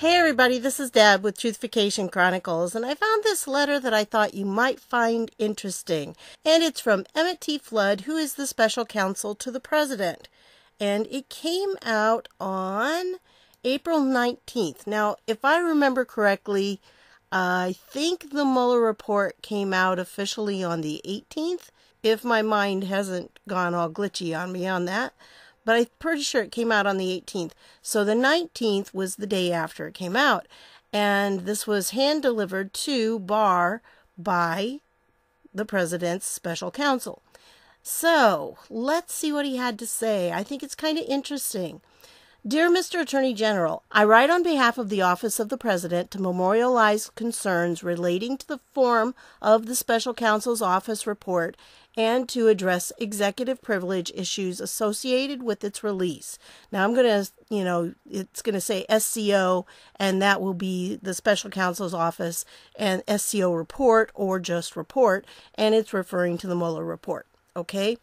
Hey everybody, this is Deb with Truthification Chronicles, and I found this letter that I thought you might find interesting. And it's from Emmett T. Flood, who is the special counsel to the president. And it came out on April 19th. Now, if I remember correctly, I think the Mueller report came out officially on the 18th, if my mind hasn't gone all glitchy on me on that but I'm pretty sure it came out on the 18th. So the 19th was the day after it came out. And this was hand delivered to Barr by the president's special counsel. So let's see what he had to say. I think it's kind of interesting. Dear Mr. Attorney General, I write on behalf of the Office of the President to memorialize concerns relating to the form of the Special Counsel's Office report and to address executive privilege issues associated with its release. Now, I'm going to, you know, it's going to say SCO, and that will be the Special Counsel's Office and SCO report or just report, and it's referring to the Mueller report. Okay?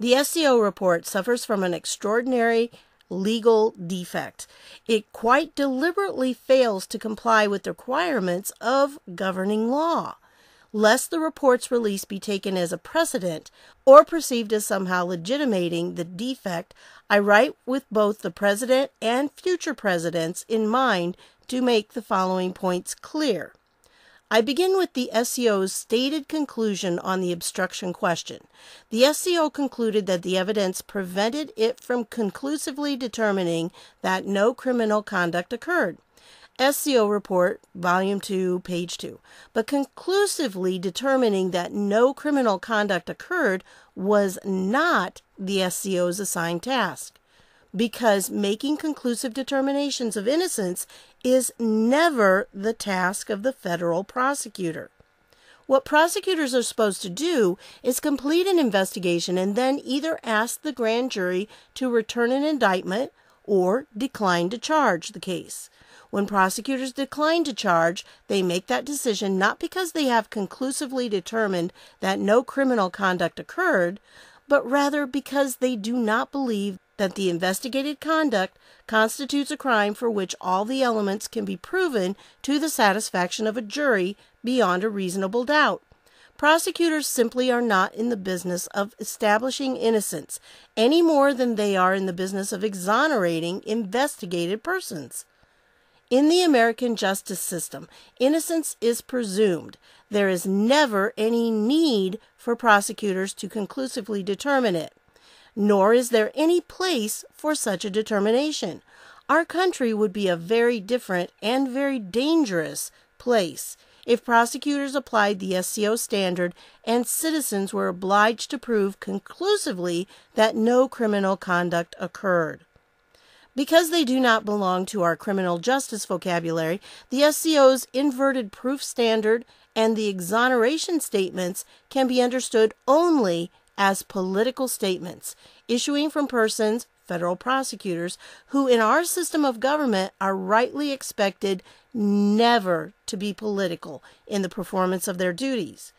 The SCO report suffers from an extraordinary legal defect. It quite deliberately fails to comply with the requirements of governing law. Lest the report's release be taken as a precedent or perceived as somehow legitimating the defect, I write with both the president and future presidents in mind to make the following points clear. I begin with the SCO's stated conclusion on the obstruction question. The SCO concluded that the evidence prevented it from conclusively determining that no criminal conduct occurred. SCO report, volume 2, page 2. But conclusively determining that no criminal conduct occurred was not the SCO's assigned task because making conclusive determinations of innocence is never the task of the federal prosecutor. What prosecutors are supposed to do is complete an investigation and then either ask the grand jury to return an indictment or decline to charge the case. When prosecutors decline to charge, they make that decision not because they have conclusively determined that no criminal conduct occurred, but rather because they do not believe that the investigated conduct constitutes a crime for which all the elements can be proven to the satisfaction of a jury beyond a reasonable doubt. Prosecutors simply are not in the business of establishing innocence any more than they are in the business of exonerating investigated persons. In the American justice system, innocence is presumed. There is never any need for prosecutors to conclusively determine it nor is there any place for such a determination. Our country would be a very different and very dangerous place if prosecutors applied the SCO standard and citizens were obliged to prove conclusively that no criminal conduct occurred. Because they do not belong to our criminal justice vocabulary, the SCO's inverted proof standard and the exoneration statements can be understood only as political statements issuing from persons, federal prosecutors, who in our system of government are rightly expected never to be political in the performance of their duties.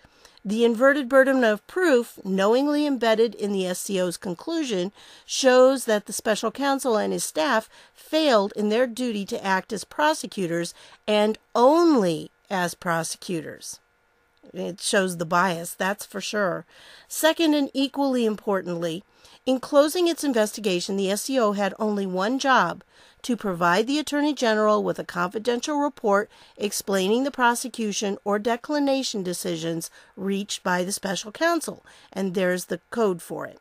The inverted burden of proof, knowingly embedded in the SCO's conclusion, shows that the special counsel and his staff failed in their duty to act as prosecutors and only as prosecutors. It shows the bias, that's for sure. Second, and equally importantly, in closing its investigation, the SCO had only one job to provide the Attorney General with a confidential report explaining the prosecution or declination decisions reached by the special counsel, and there's the code for it.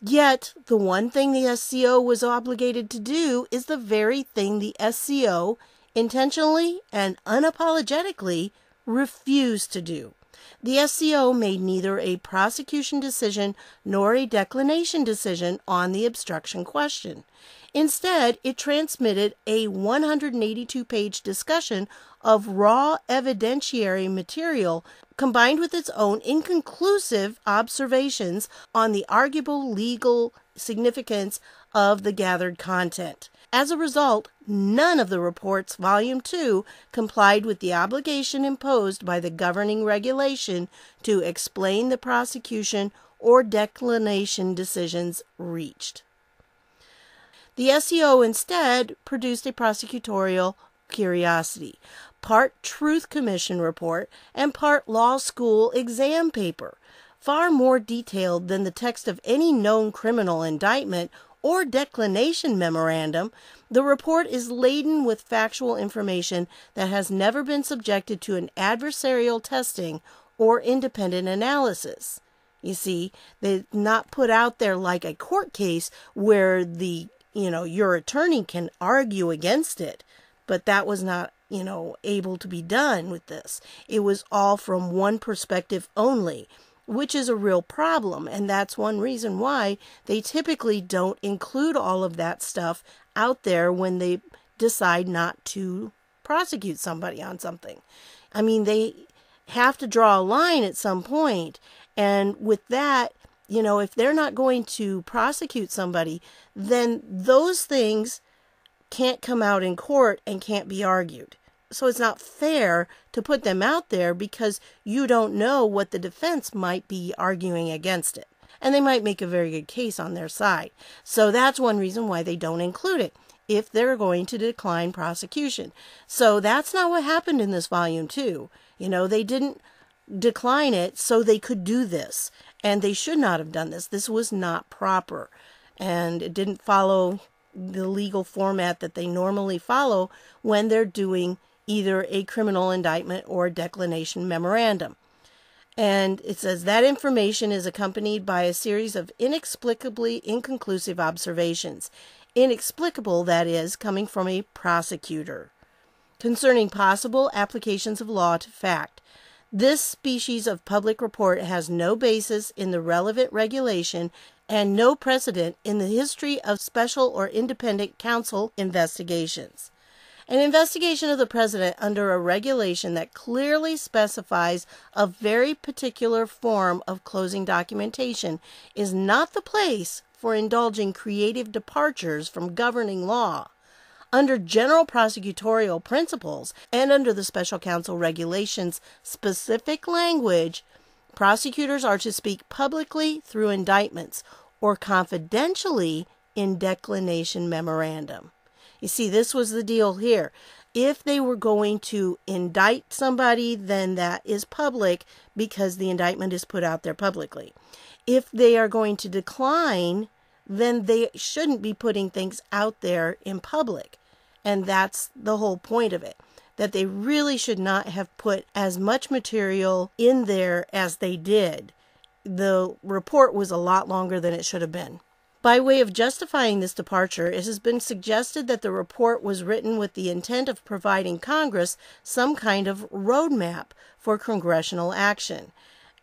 Yet, the one thing the SCO was obligated to do is the very thing the SCO intentionally and unapologetically refused to do. The SCO made neither a prosecution decision nor a declination decision on the obstruction question. Instead, it transmitted a 182 page discussion of raw evidentiary material combined with its own inconclusive observations on the arguable legal significance of the gathered content. As a result, none of the reports, Volume 2, complied with the obligation imposed by the governing regulation to explain the prosecution or declination decisions reached. The SCO instead produced a prosecutorial curiosity, part Truth Commission report, and part law school exam paper. Far more detailed than the text of any known criminal indictment or declination memorandum, the report is laden with factual information that has never been subjected to an adversarial testing or independent analysis. You see, they're not put out there like a court case where the, you know, your attorney can argue against it. But that was not, you know, able to be done with this. It was all from one perspective only which is a real problem. And that's one reason why they typically don't include all of that stuff out there when they decide not to prosecute somebody on something. I mean, they have to draw a line at some point. And with that, you know, if they're not going to prosecute somebody, then those things can't come out in court and can't be argued so it's not fair to put them out there because you don't know what the defense might be arguing against it. And they might make a very good case on their side. So that's one reason why they don't include it if they're going to decline prosecution. So that's not what happened in this volume, too. You know, they didn't decline it so they could do this. And they should not have done this. This was not proper. And it didn't follow the legal format that they normally follow when they're doing either a criminal indictment or declination memorandum. And it says that information is accompanied by a series of inexplicably inconclusive observations. Inexplicable, that is, coming from a prosecutor. Concerning possible applications of law to fact. This species of public report has no basis in the relevant regulation and no precedent in the history of special or independent counsel investigations. An investigation of the president under a regulation that clearly specifies a very particular form of closing documentation is not the place for indulging creative departures from governing law. Under general prosecutorial principles and under the special counsel regulations specific language, prosecutors are to speak publicly through indictments or confidentially in declination memorandum. You see, this was the deal here. If they were going to indict somebody, then that is public because the indictment is put out there publicly. If they are going to decline, then they shouldn't be putting things out there in public. And that's the whole point of it. That they really should not have put as much material in there as they did. The report was a lot longer than it should have been. By way of justifying this departure, it has been suggested that the report was written with the intent of providing Congress some kind of roadmap for congressional action.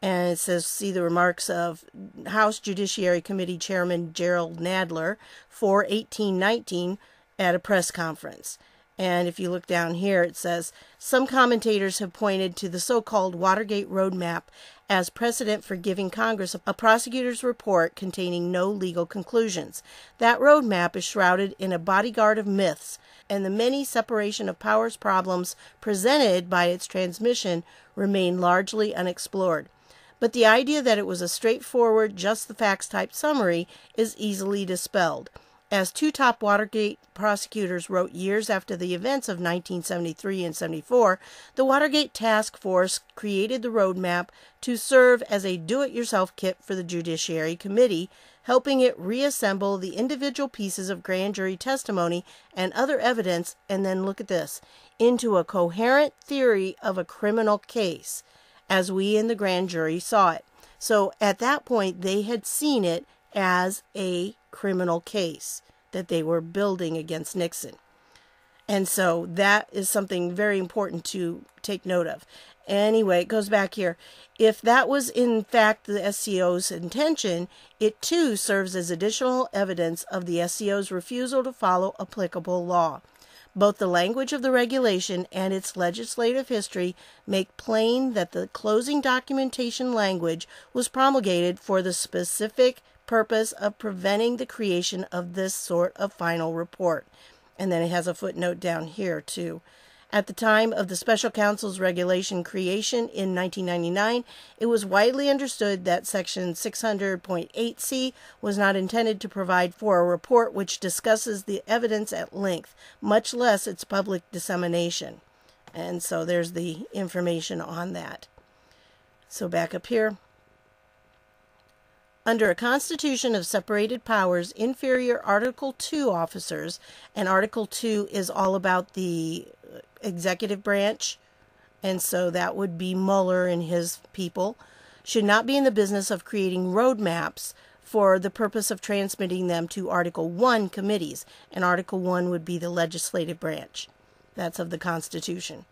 And it says, see the remarks of House Judiciary Committee Chairman Gerald Nadler for 1819 at a press conference. And if you look down here, it says some commentators have pointed to the so called Watergate Roadmap as precedent for giving Congress a prosecutor's report containing no legal conclusions. That roadmap is shrouded in a bodyguard of myths, and the many separation of powers problems presented by its transmission remain largely unexplored. But the idea that it was a straightforward, just the facts type summary is easily dispelled. As two top Watergate prosecutors wrote years after the events of 1973 and 74, the Watergate Task Force created the roadmap to serve as a do it yourself kit for the Judiciary Committee, helping it reassemble the individual pieces of grand jury testimony and other evidence, and then look at this, into a coherent theory of a criminal case, as we in the grand jury saw it. So at that point, they had seen it as a criminal case that they were building against Nixon. And so that is something very important to take note of. Anyway, it goes back here. If that was in fact the SCO's intention, it too serves as additional evidence of the SCO's refusal to follow applicable law. Both the language of the regulation and its legislative history make plain that the closing documentation language was promulgated for the specific purpose of preventing the creation of this sort of final report. And then it has a footnote down here, too. At the time of the special counsel's regulation creation in 1999, it was widely understood that Section 600.8c was not intended to provide for a report which discusses the evidence at length, much less its public dissemination. And so there's the information on that. So back up here. Under a constitution of separated powers, inferior Article 2 officers, and Article 2 is all about the executive branch, and so that would be Mueller and his people, should not be in the business of creating roadmaps for the purpose of transmitting them to Article 1 committees, and Article 1 would be the legislative branch. That's of the Constitution.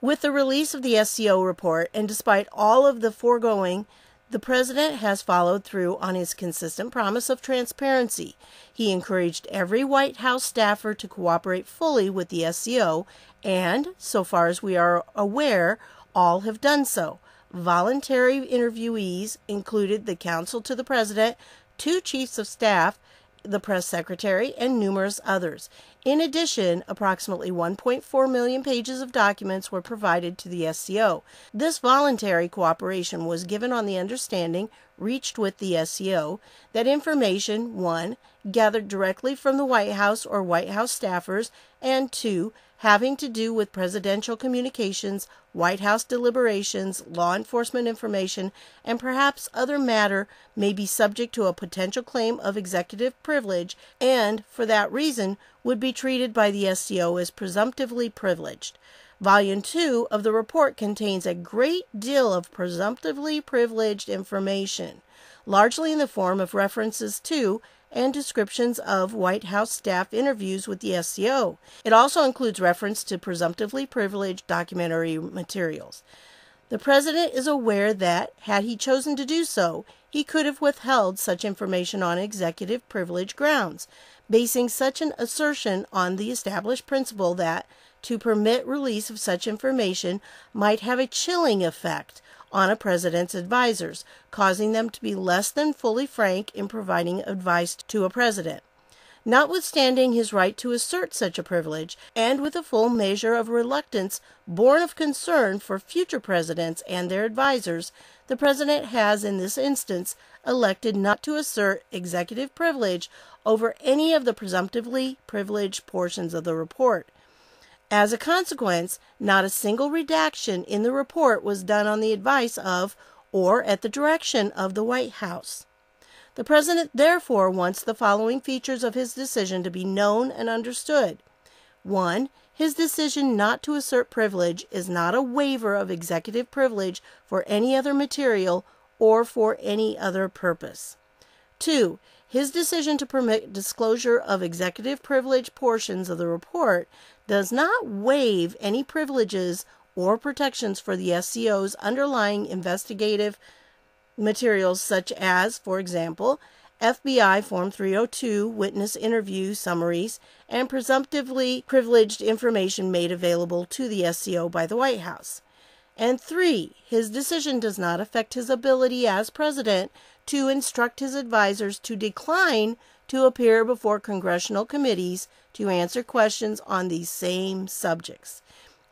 With the release of the SCO report, and despite all of the foregoing, the president has followed through on his consistent promise of transparency. He encouraged every White House staffer to cooperate fully with the SCO, and, so far as we are aware, all have done so. Voluntary interviewees included the counsel to the president, two chiefs of staff, the press secretary, and numerous others. In addition, approximately 1.4 million pages of documents were provided to the SCO. This voluntary cooperation was given on the understanding reached with the SCO that information 1. gathered directly from the White House or White House staffers, and 2 having to do with presidential communications, White House deliberations, law enforcement information, and perhaps other matter may be subject to a potential claim of executive privilege and, for that reason, would be treated by the SCO as presumptively privileged. Volume 2 of the report contains a great deal of presumptively privileged information, largely in the form of references to and descriptions of White House staff interviews with the SCO. It also includes reference to presumptively privileged documentary materials. The President is aware that, had he chosen to do so, he could have withheld such information on executive privilege grounds, basing such an assertion on the established principle that to permit release of such information might have a chilling effect on a president's advisors, causing them to be less than fully frank in providing advice to a president. Notwithstanding his right to assert such a privilege, and with a full measure of reluctance born of concern for future presidents and their advisers, the president has, in this instance, elected not to assert executive privilege over any of the presumptively privileged portions of the report. As a consequence, not a single redaction in the report was done on the advice of or at the direction of the White House. The President therefore wants the following features of his decision to be known and understood. 1. His decision not to assert privilege is not a waiver of executive privilege for any other material or for any other purpose. 2. His decision to permit disclosure of executive privilege portions of the report does not waive any privileges or protections for the SCO's underlying investigative materials, such as, for example, FBI Form 302 witness interview summaries and presumptively privileged information made available to the SCO by the White House. And three, his decision does not affect his ability as president to instruct his advisers to decline to appear before congressional committees to answer questions on these same subjects.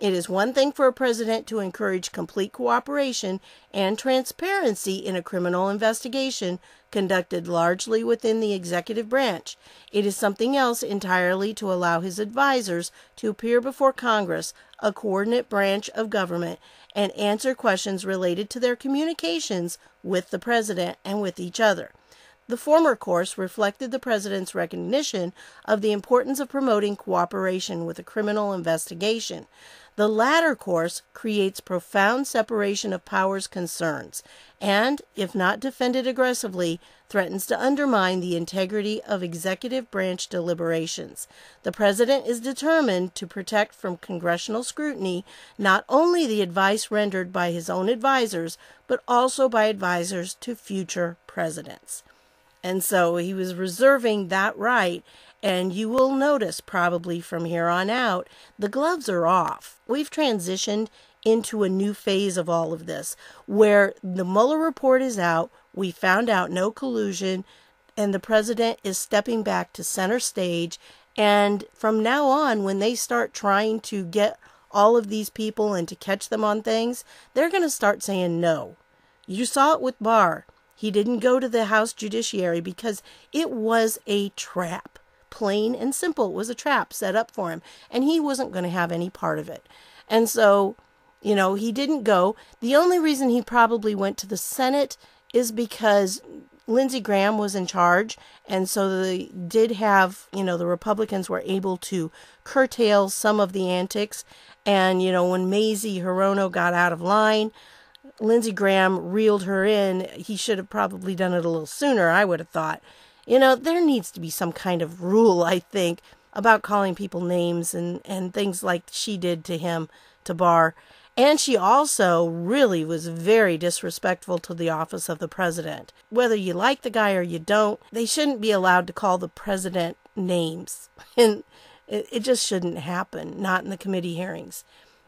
It is one thing for a president to encourage complete cooperation and transparency in a criminal investigation conducted largely within the executive branch. It is something else entirely to allow his advisers to appear before Congress, a coordinate branch of government, and answer questions related to their communications with the president and with each other. The former course reflected the president's recognition of the importance of promoting cooperation with a criminal investigation. The latter course creates profound separation of powers concerns and, if not defended aggressively, threatens to undermine the integrity of executive branch deliberations. The president is determined to protect from congressional scrutiny not only the advice rendered by his own advisors, but also by advisors to future presidents. And so he was reserving that right and you will notice probably from here on out, the gloves are off. We've transitioned into a new phase of all of this where the Mueller report is out. We found out no collusion, and the president is stepping back to center stage. And from now on, when they start trying to get all of these people and to catch them on things, they're going to start saying no. You saw it with Barr. He didn't go to the House Judiciary because it was a trap. Plain and simple. It was a trap set up for him, and he wasn't going to have any part of it. And so, you know, he didn't go. The only reason he probably went to the Senate is because Lindsey Graham was in charge, and so they did have, you know, the Republicans were able to curtail some of the antics. And, you know, when Mazie Hirono got out of line, Lindsey Graham reeled her in. He should have probably done it a little sooner, I would have thought. You know, there needs to be some kind of rule, I think, about calling people names and, and things like she did to him, to Barr. And she also really was very disrespectful to the office of the president. Whether you like the guy or you don't, they shouldn't be allowed to call the president names. And it, it just shouldn't happen, not in the committee hearings.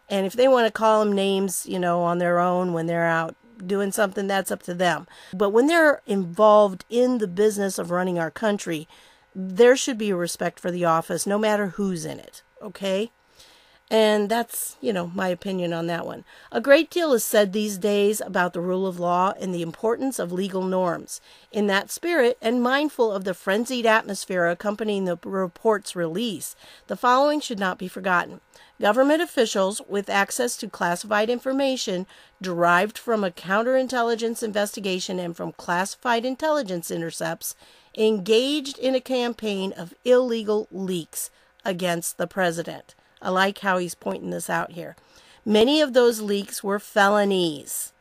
And if they want to call them names, you know, on their own when they're out doing something, that's up to them. But when they're involved in the business of running our country, there should be a respect for the office, no matter who's in it. Okay? And that's, you know, my opinion on that one. A great deal is said these days about the rule of law and the importance of legal norms. In that spirit, and mindful of the frenzied atmosphere accompanying the report's release, the following should not be forgotten. Government officials with access to classified information derived from a counterintelligence investigation and from classified intelligence intercepts engaged in a campaign of illegal leaks against the president. I like how he's pointing this out here. Many of those leaks were felonies.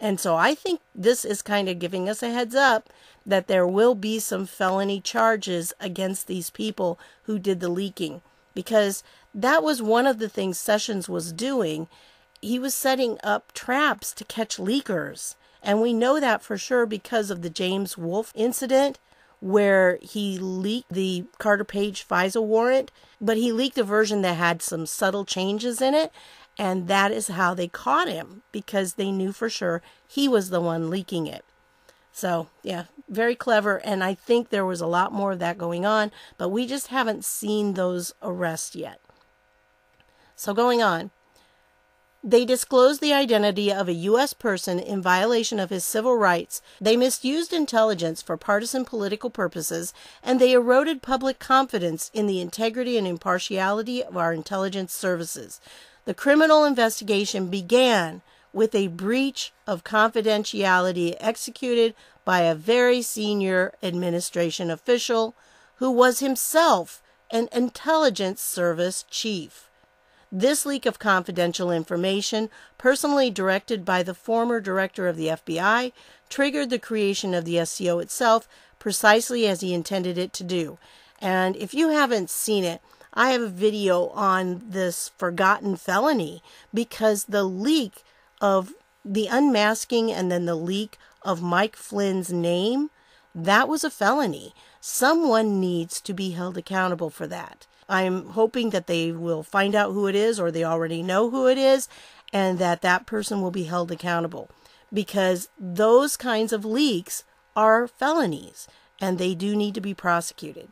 And so I think this is kind of giving us a heads up that there will be some felony charges against these people who did the leaking because that was one of the things Sessions was doing. He was setting up traps to catch leakers. And we know that for sure because of the James Wolfe incident where he leaked the Carter Page FISA warrant, but he leaked a version that had some subtle changes in it. And that is how they caught him because they knew for sure he was the one leaking it. So, yeah, very clever. And I think there was a lot more of that going on, but we just haven't seen those arrests yet. So, going on. They disclosed the identity of a U.S. person in violation of his civil rights. They misused intelligence for partisan political purposes, and they eroded public confidence in the integrity and impartiality of our intelligence services. The criminal investigation began with a breach of confidentiality executed by a very senior administration official who was himself an intelligence service chief. This leak of confidential information, personally directed by the former director of the FBI, triggered the creation of the SCO itself precisely as he intended it to do. And if you haven't seen it, I have a video on this forgotten felony because the leak of the unmasking and then the leak of Mike Flynn's name, that was a felony. Someone needs to be held accountable for that. I'm hoping that they will find out who it is or they already know who it is and that that person will be held accountable because those kinds of leaks are felonies and they do need to be prosecuted.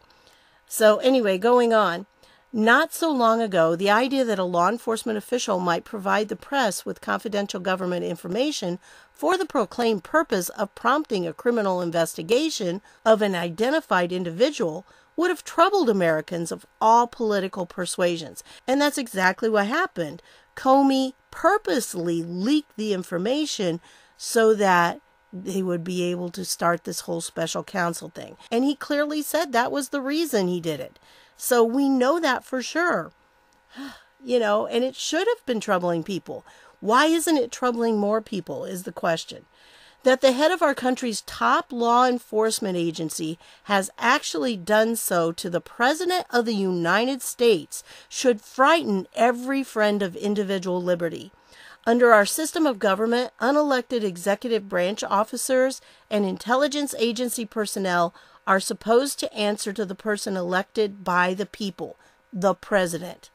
So, anyway, going on. Not so long ago, the idea that a law enforcement official might provide the press with confidential government information for the proclaimed purpose of prompting a criminal investigation of an identified individual would have troubled Americans of all political persuasions. And that's exactly what happened. Comey purposely leaked the information so that they would be able to start this whole special counsel thing. And he clearly said that was the reason he did it. So we know that for sure. You know, and it should have been troubling people. Why isn't it troubling more people? Is the question that the head of our country's top law enforcement agency has actually done so to the President of the United States should frighten every friend of individual liberty. Under our system of government, unelected executive branch officers and intelligence agency personnel are supposed to answer to the person elected by the people, the President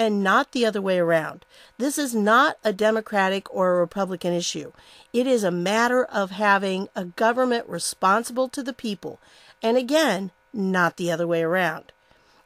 and not the other way around. This is not a Democratic or a Republican issue. It is a matter of having a government responsible to the people, and again, not the other way around.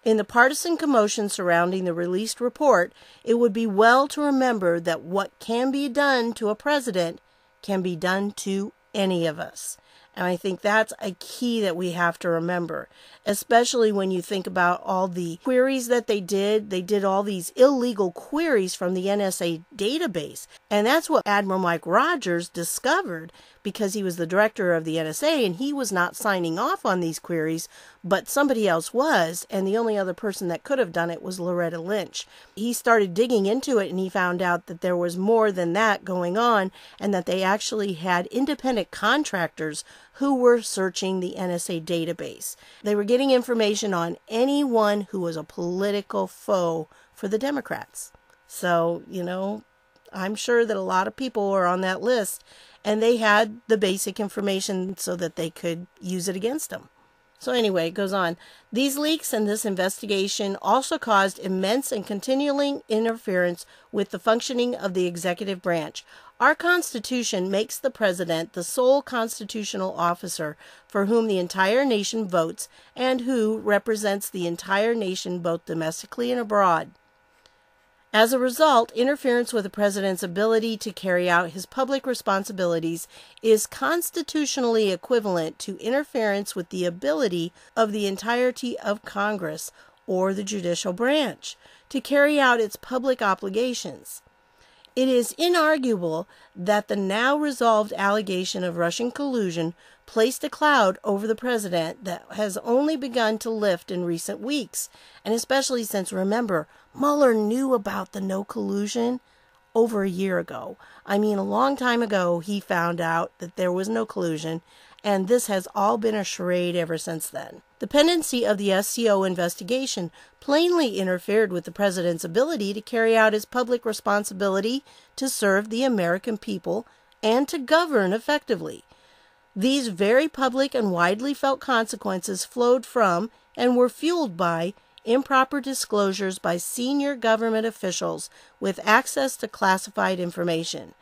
In the partisan commotion surrounding the released report, it would be well to remember that what can be done to a president can be done to any of us. And I think that's a key that we have to remember, especially when you think about all the queries that they did. They did all these illegal queries from the NSA database. And that's what Admiral Mike Rogers discovered because he was the director of the NSA and he was not signing off on these queries, but somebody else was. And the only other person that could have done it was Loretta Lynch. He started digging into it and he found out that there was more than that going on and that they actually had independent contractors who were searching the NSA database. They were getting information on anyone who was a political foe for the Democrats. So, you know, I'm sure that a lot of people were on that list and they had the basic information so that they could use it against them. So, anyway, it goes on. These leaks and this investigation also caused immense and continuing interference with the functioning of the executive branch. Our Constitution makes the President the sole constitutional officer for whom the entire nation votes and who represents the entire nation both domestically and abroad. As a result, interference with the president's ability to carry out his public responsibilities is constitutionally equivalent to interference with the ability of the entirety of Congress or the judicial branch to carry out its public obligations. It is inarguable that the now resolved allegation of Russian collusion placed a cloud over the president that has only begun to lift in recent weeks, and especially since, remember, Mueller knew about the no collusion over a year ago. I mean, a long time ago, he found out that there was no collusion, and this has all been a charade ever since then. The pendency of the SCO investigation plainly interfered with the president's ability to carry out his public responsibility to serve the American people and to govern effectively. These very public and widely felt consequences flowed from and were fueled by improper disclosures by senior government officials with access to classified information.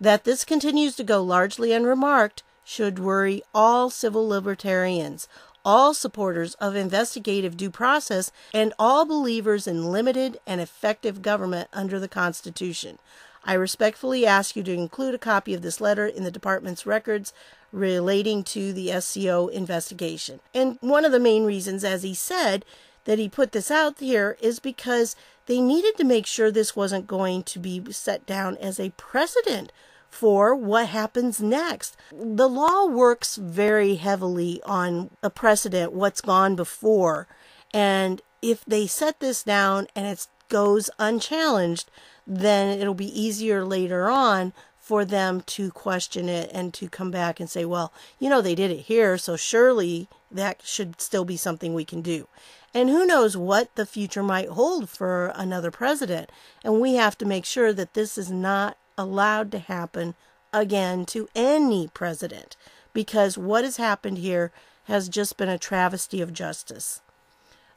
That this continues to go largely unremarked should worry all civil libertarians, all supporters of investigative due process, and all believers in limited and effective government under the Constitution. I respectfully ask you to include a copy of this letter in the department's records relating to the SCO investigation. And one of the main reasons, as he said, that he put this out here is because they needed to make sure this wasn't going to be set down as a precedent for what happens next. The law works very heavily on a precedent, what's gone before. And if they set this down and it goes unchallenged, then it'll be easier later on for them to question it and to come back and say, well, you know, they did it here, so surely that should still be something we can do. And who knows what the future might hold for another president. And we have to make sure that this is not allowed to happen again to any president because what has happened here has just been a travesty of justice.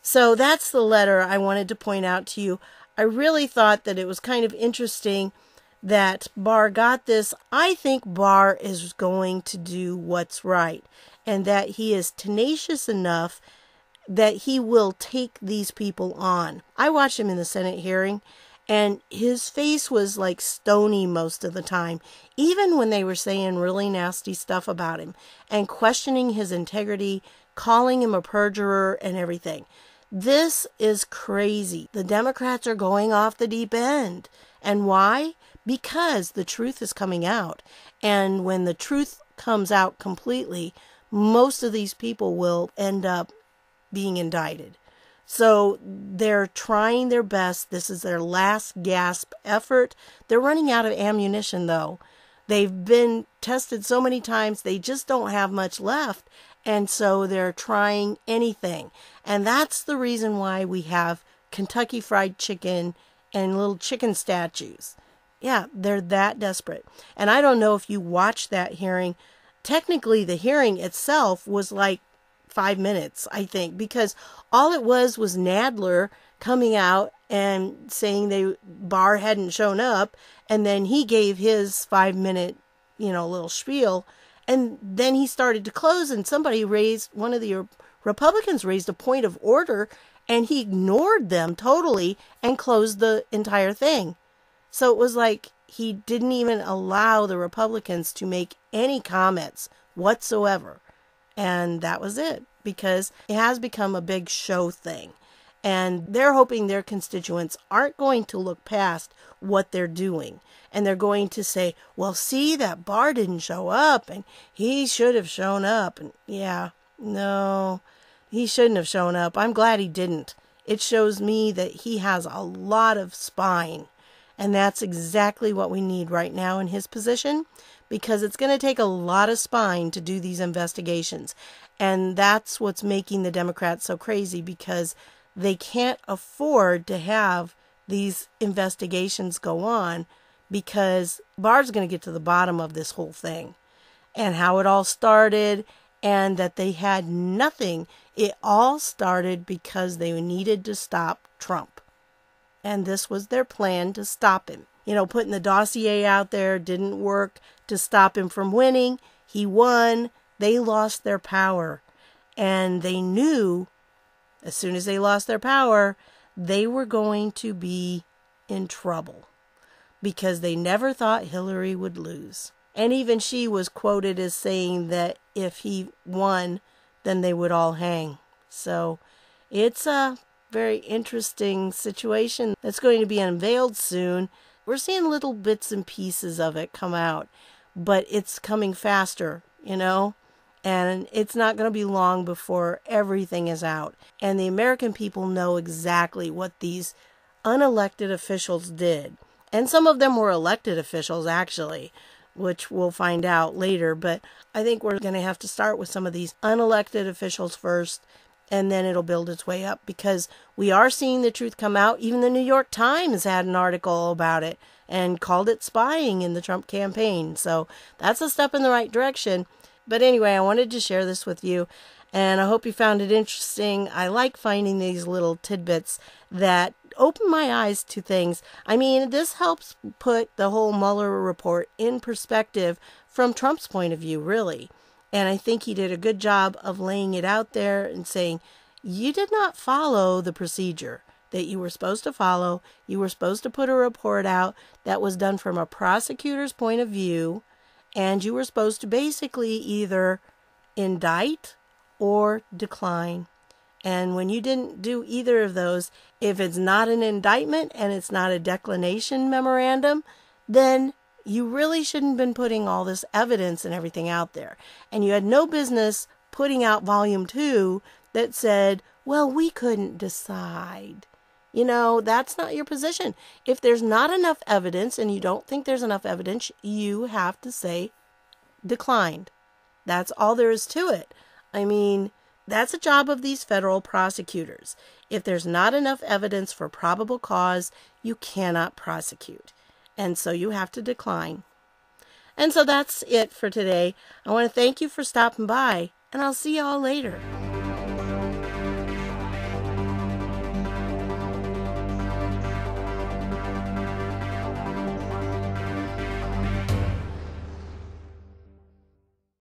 So that's the letter I wanted to point out to you. I really thought that it was kind of interesting that Barr got this. I think Barr is going to do what's right and that he is tenacious enough that he will take these people on. I watched him in the Senate hearing, and his face was like stony most of the time, even when they were saying really nasty stuff about him and questioning his integrity, calling him a perjurer, and everything. This is crazy. The Democrats are going off the deep end. And why? Because the truth is coming out. And when the truth comes out completely, most of these people will end up being indicted. So they're trying their best. This is their last gasp effort. They're running out of ammunition, though. They've been tested so many times, they just don't have much left. And so they're trying anything. And that's the reason why we have Kentucky Fried Chicken and little chicken statues. Yeah, they're that desperate. And I don't know if you watched that hearing. Technically, the hearing itself was like five minutes, I think, because all it was was Nadler coming out and saying they Barr hadn't shown up, and then he gave his five minute, you know, little spiel, and then he started to close, and somebody raised one of the Republicans raised a point of order, and he ignored them totally and closed the entire thing. So it was like he didn't even allow the Republicans to make any comments whatsoever. And that was it because it has become a big show thing. And they're hoping their constituents aren't going to look past what they're doing. And they're going to say, well, see, that Barr didn't show up and he should have shown up. And yeah, no, he shouldn't have shown up. I'm glad he didn't. It shows me that he has a lot of spine. And that's exactly what we need right now in his position because it's going to take a lot of spine to do these investigations. And that's what's making the Democrats so crazy because they can't afford to have these investigations go on because Barr's going to get to the bottom of this whole thing and how it all started and that they had nothing. It all started because they needed to stop Trump. And this was their plan to stop him. You know, putting the dossier out there didn't work to stop him from winning. He won. They lost their power. And they knew as soon as they lost their power, they were going to be in trouble because they never thought Hillary would lose. And even she was quoted as saying that if he won, then they would all hang. So it's a very interesting situation that's going to be unveiled soon. We're seeing little bits and pieces of it come out, but it's coming faster, you know? And it's not going to be long before everything is out. And the American people know exactly what these unelected officials did. And some of them were elected officials, actually, which we'll find out later. But I think we're going to have to start with some of these unelected officials first, and then it'll build its way up because we are seeing the truth come out. Even the New York Times had an article about it and called it spying in the Trump campaign. So that's a step in the right direction. But anyway, I wanted to share this with you, and I hope you found it interesting. I like finding these little tidbits that open my eyes to things. I mean, this helps put the whole Mueller report in perspective from Trump's point of view, really. And I think he did a good job of laying it out there and saying, you did not follow the procedure that you were supposed to follow. You were supposed to put a report out that was done from a prosecutor's point of view and you were supposed to basically either indict or decline. And when you didn't do either of those, if it's not an indictment and it's not a declination memorandum, then you really shouldn't have been putting all this evidence and everything out there. And you had no business putting out volume two that said, well, we couldn't decide. You know, that's not your position. If there's not enough evidence and you don't think there's enough evidence, you have to say declined. That's all there is to it. I mean, that's a job of these federal prosecutors. If there's not enough evidence for probable cause, you cannot prosecute. And so you have to decline. And so that's it for today. I want to thank you for stopping by, and I'll see you all later.